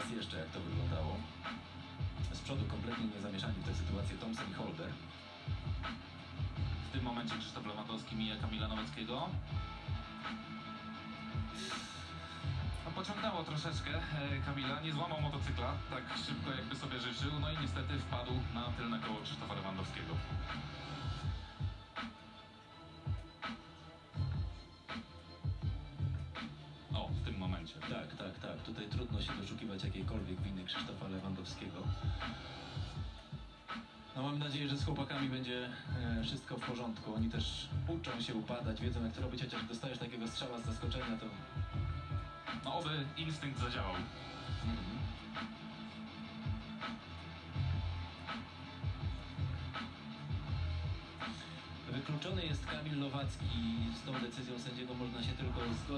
raz jeszcze, jak to wyglądało. Z przodu kompletnie nie zamieszani w tę sytuację Thompson i Holder. W tym momencie Krzysztof Lewandowski mija Kamila Nowackiego. No, pociągnęło troszeczkę e, Kamila, nie złamał motocykla tak szybko jakby sobie życzył, no i niestety wpadł na tylne koło Krzysztofa Lewandowskiego. Momencie. Tak, tak, tak. Tutaj trudno się doszukiwać jakiejkolwiek winy Krzysztofa Lewandowskiego. No mam nadzieję, że z chłopakami będzie e, wszystko w porządku. Oni też uczą się upadać, wiedzą jak to robić, chociaż dostajesz takiego strzała z zaskoczenia, to... No oby instynkt zadziałał. Wykluczony jest Kamil Nowacki. Z tą decyzją sędziego można się tylko zgodzić.